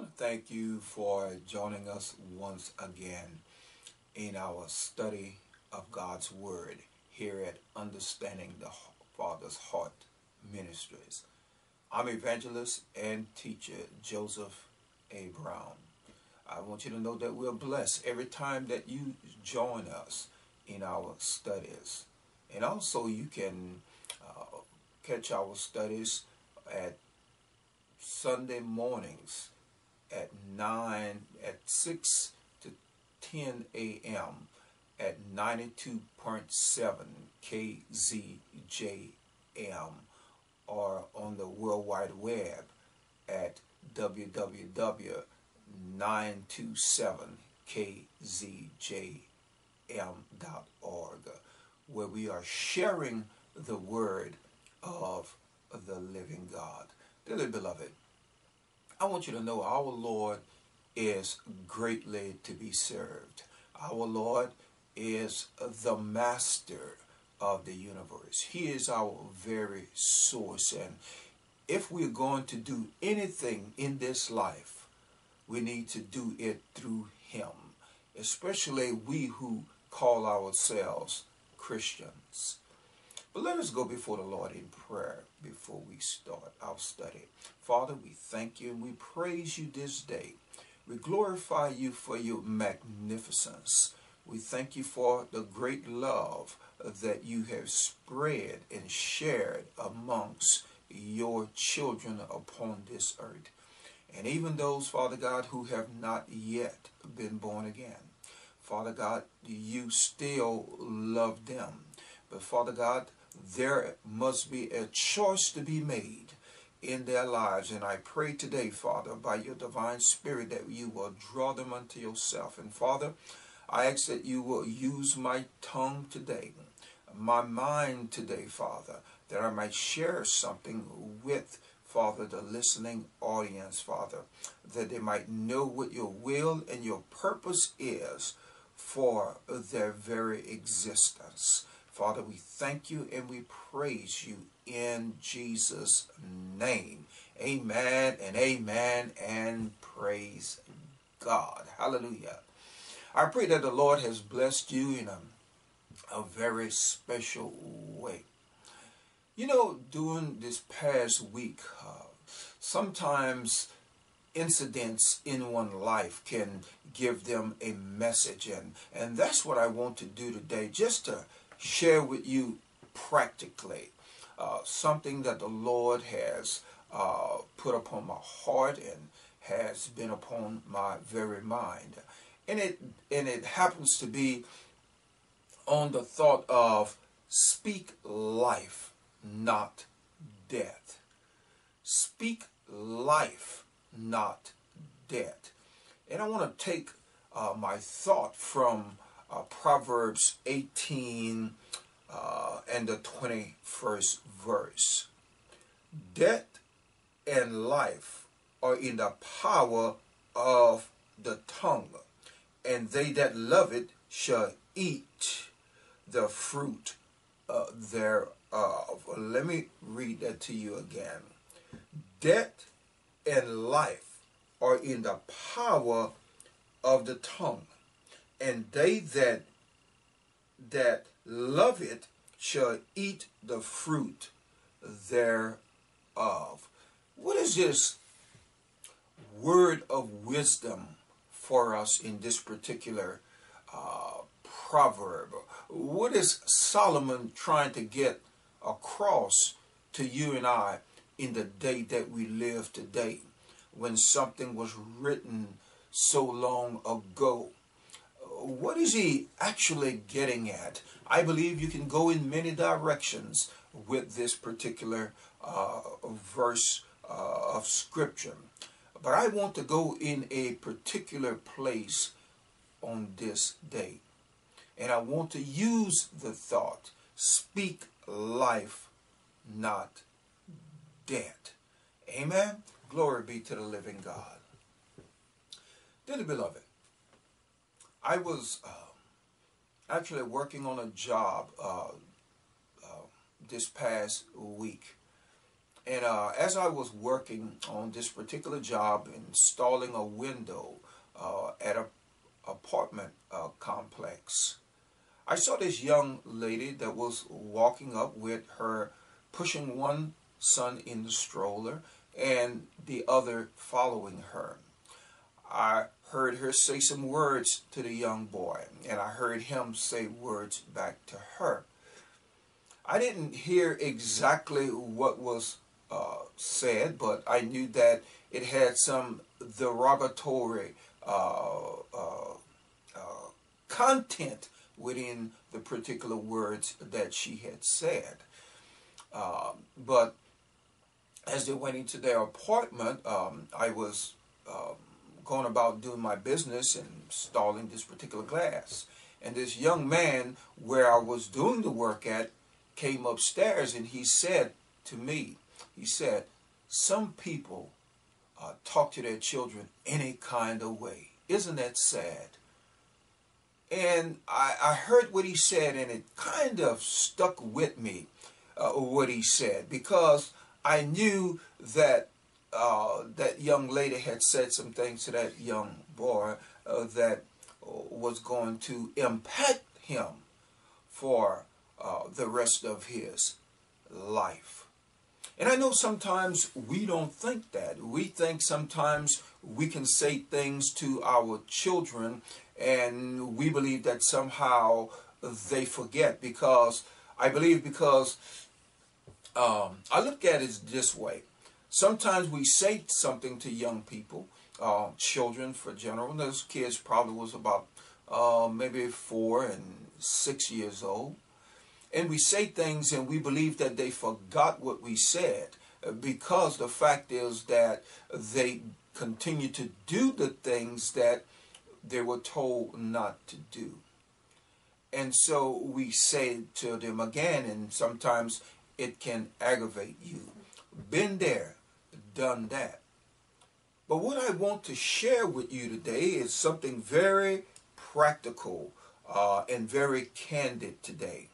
want to thank you for joining us once again in our study of God's Word here at Understanding the Father's Heart Ministries. I'm evangelist and teacher Joseph A. Brown. I want you to know that we're blessed every time that you join us in our studies. And also you can uh, catch our studies at Sunday mornings at 9, at 6 to 10 a.m. at 92.7 KZJM or on the World Wide Web at www.927kzjm.org where we are sharing the word of the living God. Dearly beloved, I want you to know our Lord is greatly to be served. Our Lord is the master of the universe. He is our very source. And if we're going to do anything in this life, we need to do it through Him, especially we who call ourselves Christians. But let us go before the Lord in prayer before we start our study. Father, we thank you and we praise you this day. We glorify you for your magnificence. We thank you for the great love that you have spread and shared amongst your children upon this earth. And even those, Father God, who have not yet been born again. Father God, you still love them. But Father God, there must be a choice to be made in their lives. And I pray today, Father, by your divine spirit that you will draw them unto yourself. And Father, I ask that you will use my tongue today, my mind today, Father, that I might share something with, Father, the listening audience, Father, that they might know what your will and your purpose is for their very existence. Father, we thank you and we praise you in Jesus' name. Amen and amen and praise God. Hallelujah. I pray that the Lord has blessed you in a, a very special way. You know, during this past week, uh, sometimes incidents in one life can give them a message and and that's what I want to do today just to share with you practically uh, something that the Lord has uh, put upon my heart and has been upon my very mind. And it, and it happens to be on the thought of speak life, not death. Speak life, not death. And I want to take uh, my thought from uh, Proverbs 18 uh, and the 21st verse. Death and life are in the power of the tongue, and they that love it shall eat the fruit uh, thereof. Let me read that to you again. Death and life are in the power of the tongue, and they that that love it shall eat the fruit thereof. What is this word of wisdom for us in this particular uh, proverb? What is Solomon trying to get across to you and I in the day that we live today when something was written so long ago? What is he actually getting at? I believe you can go in many directions with this particular uh, verse uh, of Scripture. But I want to go in a particular place on this day. And I want to use the thought, speak life, not death. Amen. Glory be to the living God. Dearly beloved, I was uh, actually working on a job uh, uh, this past week. And uh, as I was working on this particular job, installing a window uh, at an apartment uh, complex, I saw this young lady that was walking up with her, pushing one son in the stroller and the other following her. I heard her say some words to the young boy, and I heard him say words back to her. I didn't hear exactly what was uh, said, but I knew that it had some derogatory uh, uh, uh, content within the particular words that she had said. Um, but as they went into their apartment, um, I was um, going about doing my business and installing this particular glass. And this young man, where I was doing the work at, came upstairs and he said to me, he said, some people uh, talk to their children any kind of way. Isn't that sad? And I, I heard what he said and it kind of stuck with me, uh, what he said, because I knew that uh, that young lady had said some things to that young boy uh, that was going to impact him for uh, the rest of his life. And I know sometimes we don't think that. We think sometimes we can say things to our children and we believe that somehow they forget because I believe because um, I look at it this way. Sometimes we say something to young people, uh, children for general. And Those kids probably was about uh, maybe four and six years old. And we say things and we believe that they forgot what we said uh, because the fact is that they continue to do the things that they were told not to do. And so we say to them again, and sometimes it can aggravate you. Been there, done that. But what I want to share with you today is something very practical uh, and very candid today.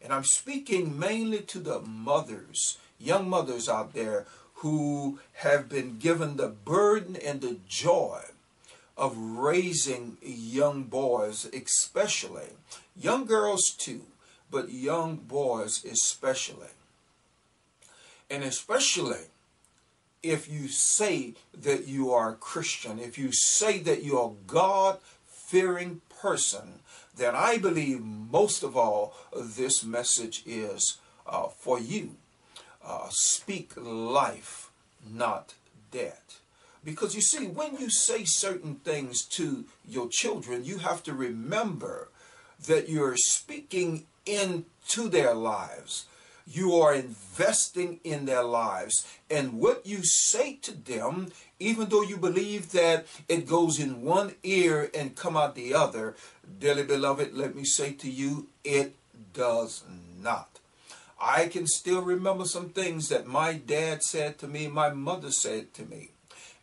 And I'm speaking mainly to the mothers, young mothers out there who have been given the burden and the joy of raising young boys, especially. Young girls too, but young boys especially. And especially if you say that you are a Christian, if you say that you're a God-fearing person, then I believe most of all this message is uh, for you. Uh, speak life, not death. Because you see, when you say certain things to your children, you have to remember that you're speaking into their lives. You are investing in their lives. And what you say to them, even though you believe that it goes in one ear and come out the other, dearly beloved, let me say to you, it does not. I can still remember some things that my dad said to me, my mother said to me.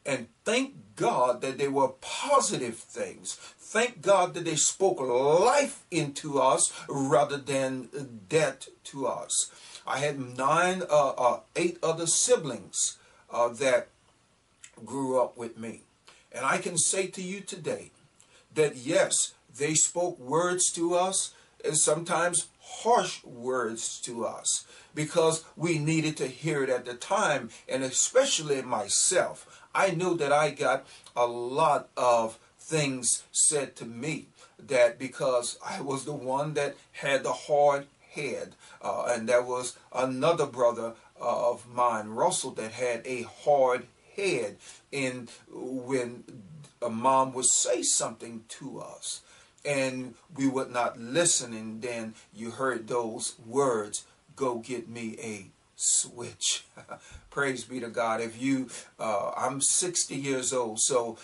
And thank God that they were positive things. Thank God that they spoke life into us rather than death to us. I had nine, uh, uh, eight other siblings uh, that grew up with me. And I can say to you today that yes, they spoke words to us and sometimes harsh words to us because we needed to hear it at the time and especially myself. I knew that I got a lot of things said to me that because I was the one that had the hard head uh, and there was another brother uh, of mine, Russell, that had a hard head. And when a mom would say something to us and we would not listen and then you heard those words go get me a switch. Praise be to god. If you uh, i'm 60 years old so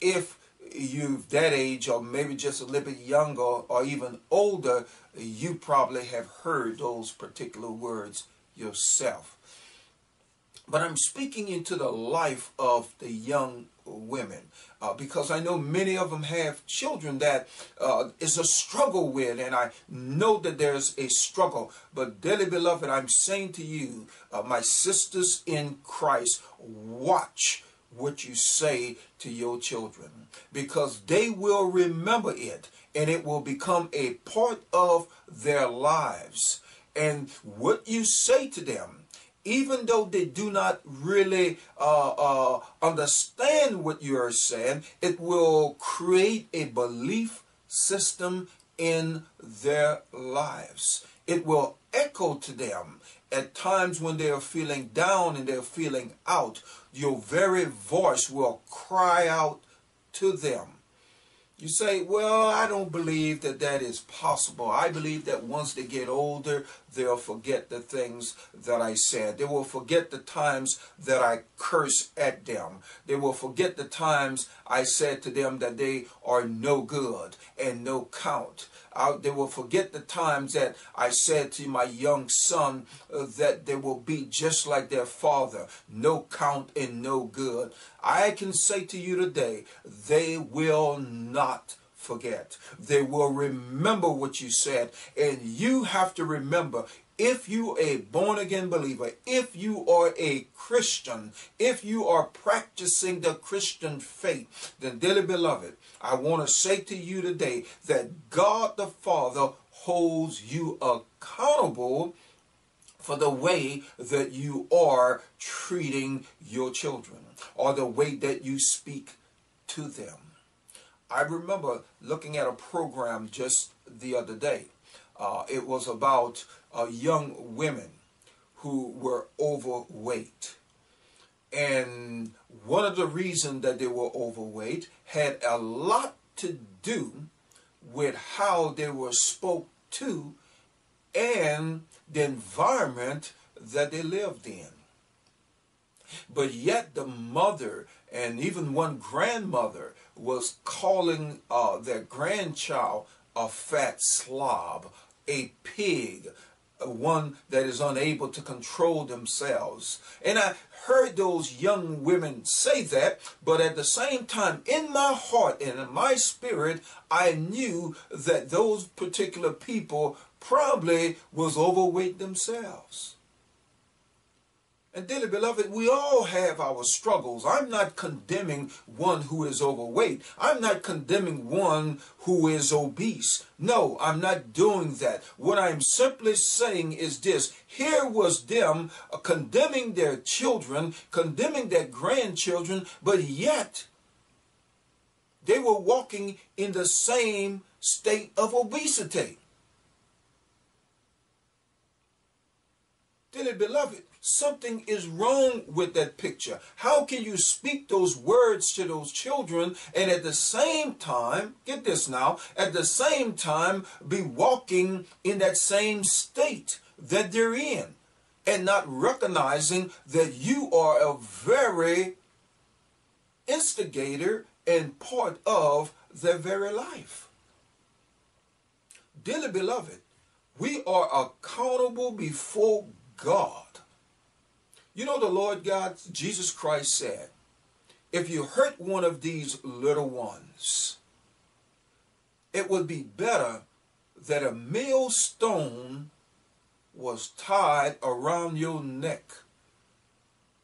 if you've that age or maybe just a little bit younger or even older you probably have heard those particular words yourself but i'm speaking into the life of the young women. Uh, because I know many of them have children that uh, is a struggle with, and I know that there's a struggle. But, dearly beloved, I'm saying to you, uh, my sisters in Christ, watch what you say to your children because they will remember it and it will become a part of their lives. And what you say to them even though they do not really uh, uh, understand what you are saying, it will create a belief system in their lives. It will echo to them at times when they are feeling down and they're feeling out. Your very voice will cry out to them. You say, well, I don't believe that that is possible. I believe that once they get older, they'll forget the things that I said. They will forget the times that I curse at them. They will forget the times I said to them that they are no good and no count. I, they will forget the times that I said to my young son uh, that they will be just like their father, no count and no good. I can say to you today, they will not forget. They will remember what you said. And you have to remember if you a born again believer, if you are a Christian, if you are practicing the Christian faith, then dearly beloved, I want to say to you today that God the Father holds you accountable for the way that you are treating your children or the way that you speak to them. I remember looking at a program just the other day. Uh, it was about uh, young women who were overweight. And one of the reasons that they were overweight had a lot to do with how they were spoke to and the environment that they lived in. But yet the mother and even one grandmother was calling uh, their grandchild a fat slob, a pig, one that is unable to control themselves. And I heard those young women say that, but at the same time, in my heart and in my spirit, I knew that those particular people probably was overweight themselves. And dearly beloved, we all have our struggles. I'm not condemning one who is overweight. I'm not condemning one who is obese. No, I'm not doing that. What I'm simply saying is this. Here was them uh, condemning their children, condemning their grandchildren, but yet they were walking in the same state of obesity. Dearly beloved, Something is wrong with that picture. How can you speak those words to those children and at the same time, get this now, at the same time be walking in that same state that they're in and not recognizing that you are a very instigator and part of their very life. Dearly beloved, we are accountable before God you know, the Lord God, Jesus Christ said, if you hurt one of these little ones, it would be better that a millstone was tied around your neck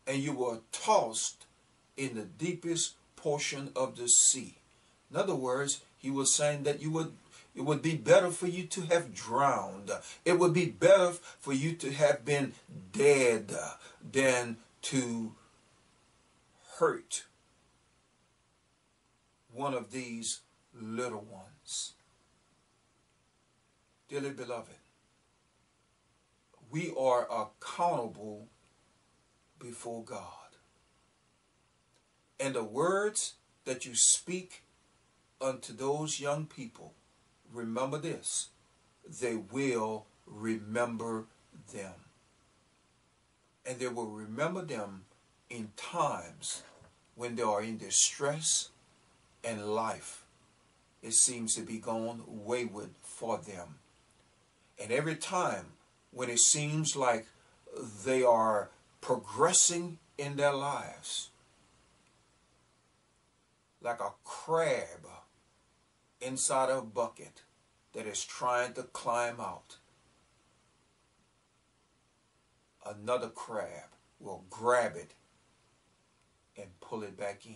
and you were tossed in the deepest portion of the sea. In other words, he was saying that you would it would be better for you to have drowned. It would be better for you to have been dead than to hurt one of these little ones. Dearly beloved, we are accountable before God. And the words that you speak unto those young people remember this, they will remember them. And they will remember them in times when they are in distress and life. It seems to be going wayward for them. And every time when it seems like they are progressing in their lives, like a crab inside a bucket that is trying to climb out. Another crab will grab it and pull it back in.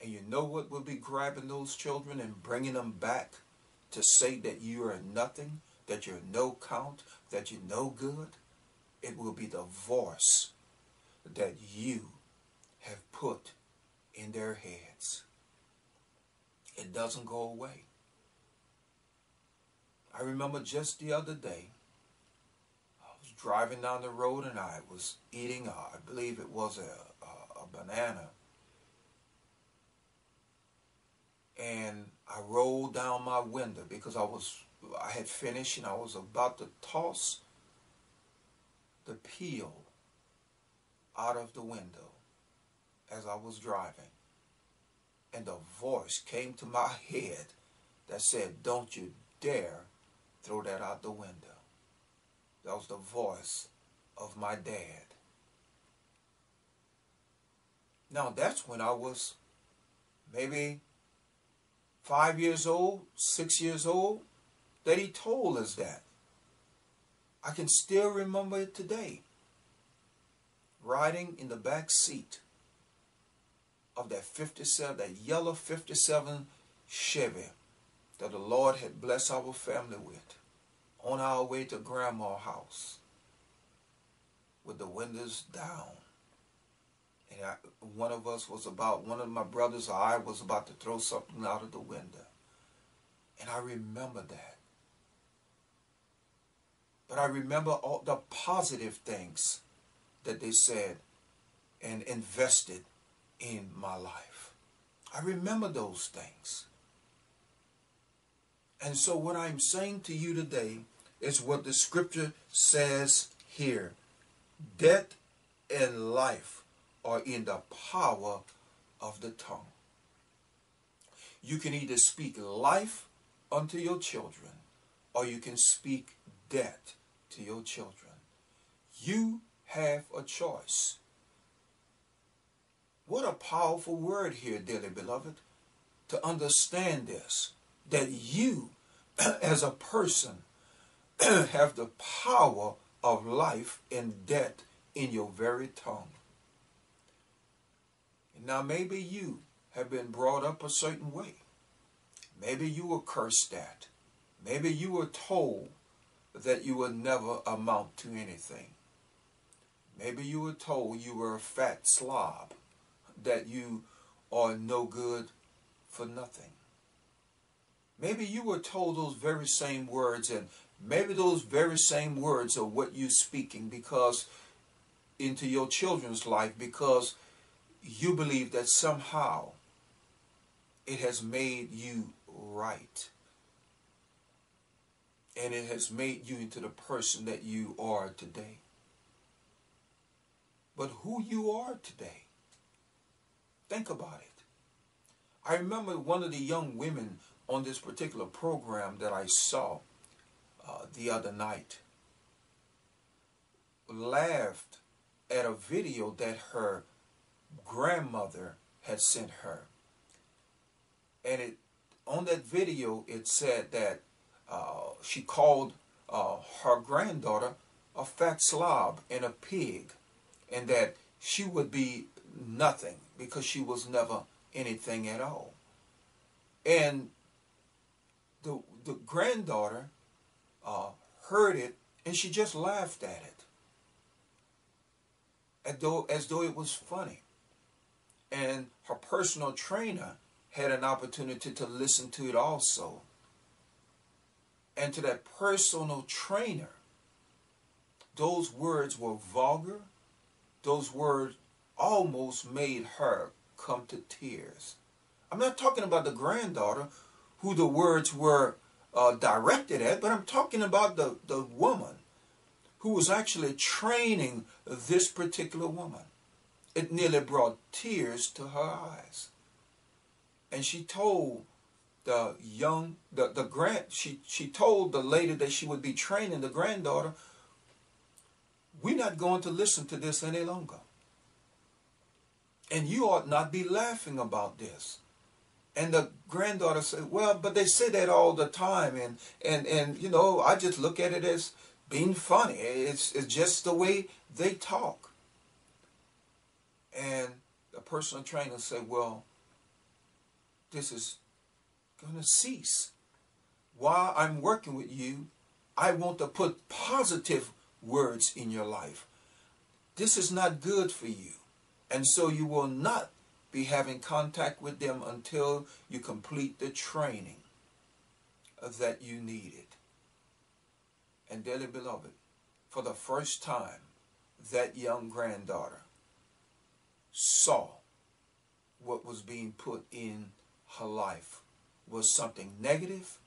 And you know what will be grabbing those children and bringing them back to say that you are nothing, that you're no count, that you're no good? It will be the voice that you have put in their heads. It doesn't go away. I remember just the other day, I was driving down the road and I was eating, uh, I believe it was a, a, a banana. And I rolled down my window because I was, I had finished and I was about to toss the peel out of the window as I was driving. And a voice came to my head that said, Don't you dare throw that out the window. That was the voice of my dad. Now that's when I was maybe five years old, six years old, that he told us that. I can still remember it today. Riding in the back seat of that 57, that yellow 57 Chevy that the Lord had blessed our family with on our way to grandma's house with the windows down. And I, one of us was about, one of my brothers or I was about to throw something out of the window. And I remember that. But I remember all the positive things that they said and invested in my life. I remember those things. And so what I'm saying to you today is what the scripture says here. Death and life are in the power of the tongue. You can either speak life unto your children or you can speak death to your children. You have a choice. What a powerful word here, dearly beloved, to understand this, that you, as a person, have the power of life and death in your very tongue. Now, maybe you have been brought up a certain way. Maybe you were cursed at. Maybe you were told that you would never amount to anything. Maybe you were told you were a fat slob, that you are no good for nothing. Maybe you were told those very same words, and maybe those very same words are what you're speaking because into your children's life because you believe that somehow it has made you right. And it has made you into the person that you are today. But who you are today, think about it. I remember one of the young women on this particular program that I saw uh, the other night laughed at a video that her grandmother had sent her. And it on that video, it said that uh, she called uh, her granddaughter a fat slob and a pig, and that she would be nothing because she was never anything at all. And the the granddaughter uh, heard it and she just laughed at it, as though as though it was funny and her personal trainer had an opportunity to listen to it also. And to that personal trainer, those words were vulgar. Those words almost made her come to tears. I'm not talking about the granddaughter who the words were uh, directed at, but I'm talking about the, the woman who was actually training this particular woman it nearly brought tears to her eyes. And she told the young, the, the grand, she, she told the lady that she would be training the granddaughter, we're not going to listen to this any longer. And you ought not be laughing about this. And the granddaughter said, Well, but they say that all the time. And, and, and you know, I just look at it as being funny. It's, it's just the way they talk. And the personal trainer said, Well, this is going to cease. While I'm working with you, I want to put positive words in your life. This is not good for you. And so you will not be having contact with them until you complete the training that you needed. And dearly beloved, for the first time, that young granddaughter saw what was being put in her life was something negative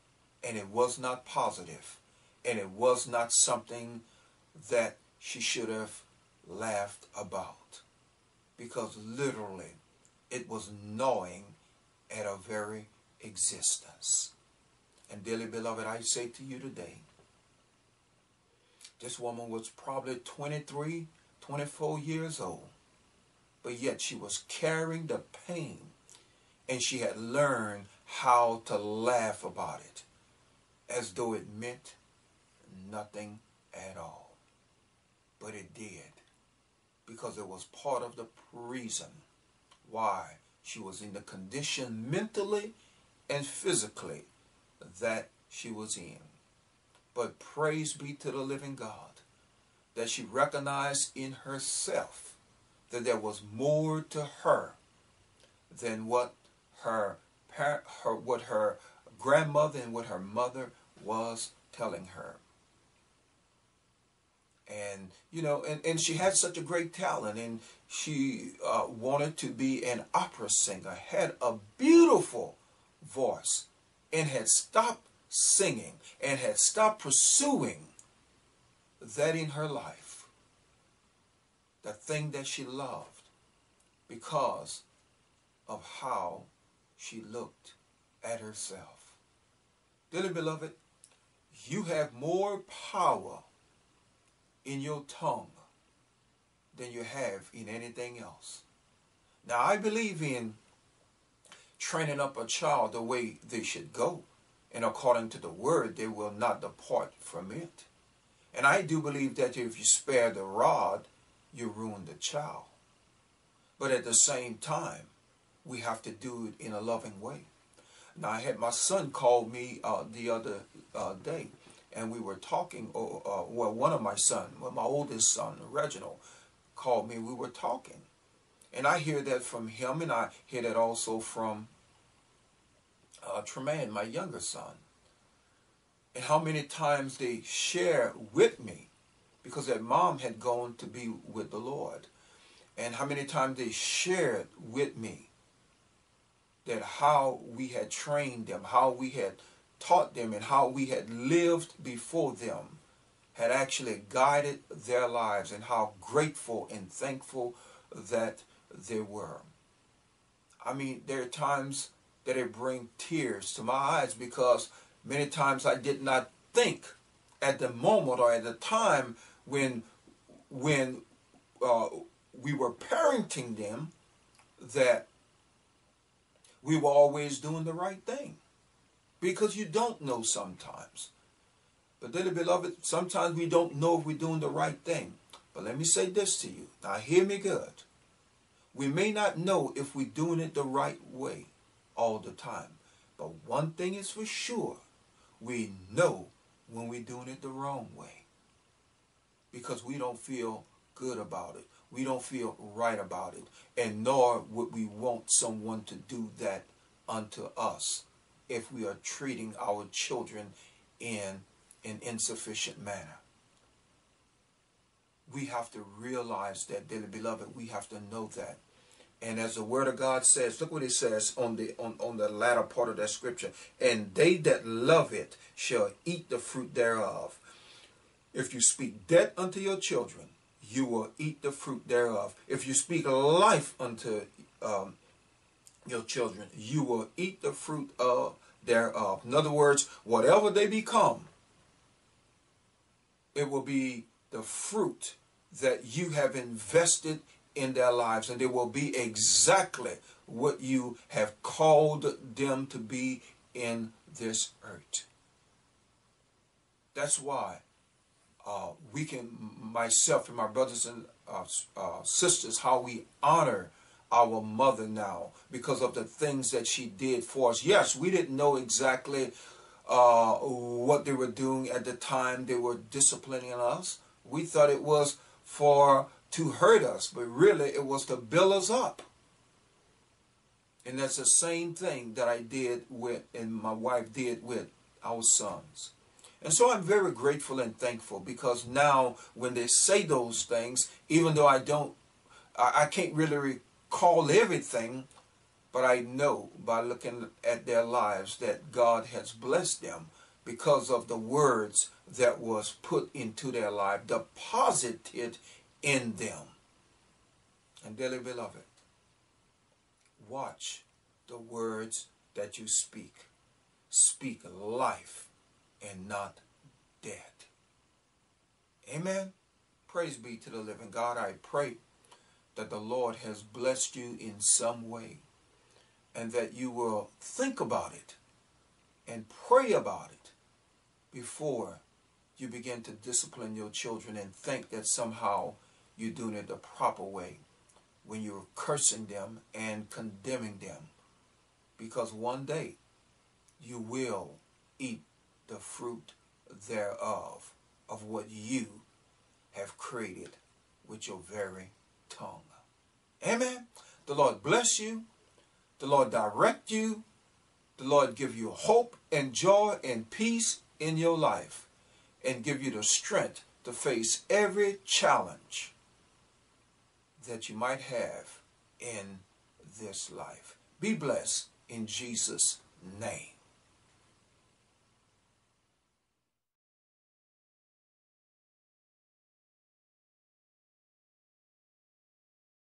and it was not positive and it was not something that she should have laughed about because literally it was gnawing at her very existence. And dearly beloved, I say to you today, this woman was probably 23, 24 years old, but yet she was carrying the pain and she had learned how to laugh about it as though it meant nothing at all. But it did because it was part of the reason why she was in the condition mentally and physically that she was in. But praise be to the living God that she recognized in herself that there was more to her than what her, her what her grandmother and what her mother was telling her and you know and, and she had such a great talent and she uh, wanted to be an opera singer had a beautiful voice and had stopped singing and had stopped pursuing that in her life the thing that she loved because of how she looked at herself. Dearly beloved you have more power in your tongue than you have in anything else. Now, I believe in training up a child the way they should go, and according to the word, they will not depart from it. And I do believe that if you spare the rod, you ruin the child. But at the same time, we have to do it in a loving way. Now, I had my son call me uh, the other uh, day, and we were talking. Uh, uh, well, one of my son, well, my oldest son, Reginald, called me. We were talking, and I hear that from him, and I hear that also from uh, Tremaine, my younger son. And how many times they share with me, because their mom had gone to be with the Lord, and how many times they shared with me that how we had trained them, how we had taught them and how we had lived before them had actually guided their lives and how grateful and thankful that they were. I mean, there are times that it bring tears to my eyes because many times I did not think at the moment or at the time when when uh, we were parenting them that we were always doing the right thing because you don't know sometimes. But dearly beloved, sometimes we don't know if we're doing the right thing. But let me say this to you. Now hear me good. We may not know if we're doing it the right way all the time. But one thing is for sure. We know when we're doing it the wrong way. Because we don't feel good about it. We don't feel right about it. And nor would we want someone to do that unto us if we are treating our children in an insufficient manner. We have to realize that, dearly beloved, we have to know that. And as the word of God says, look what it says on the on, on the latter part of that scripture. And they that love it shall eat the fruit thereof. If you speak death unto your children, you will eat the fruit thereof. If you speak life unto um, your children, you will eat the fruit of thereof. In other words, whatever they become, it will be the fruit that you have invested in their lives, and they will be exactly what you have called them to be in this earth. That's why uh, we can, myself and my brothers and uh, uh, sisters, how we honor our mother now because of the things that she did for us. Yes, we didn't know exactly uh, what they were doing at the time they were disciplining us. We thought it was for to hurt us, but really it was to build us up. And that's the same thing that I did with, and my wife did with our sons. And so I'm very grateful and thankful because now when they say those things, even though I don't, I, I can't really recall everything, but I know by looking at their lives that God has blessed them because of the words that was put into their life, deposited in them. And dearly beloved, watch the words that you speak. Speak life and not death. Amen. Praise be to the living God. I pray that the Lord has blessed you in some way and that you will think about it and pray about it before you begin to discipline your children and think that somehow you're doing it the proper way when you're cursing them and condemning them. Because one day you will eat the fruit thereof of what you have created with your very tongue. Amen. The Lord bless you. The Lord direct you. The Lord give you hope and joy and peace in your life and give you the strength to face every challenge that you might have in this life. Be blessed in Jesus' name.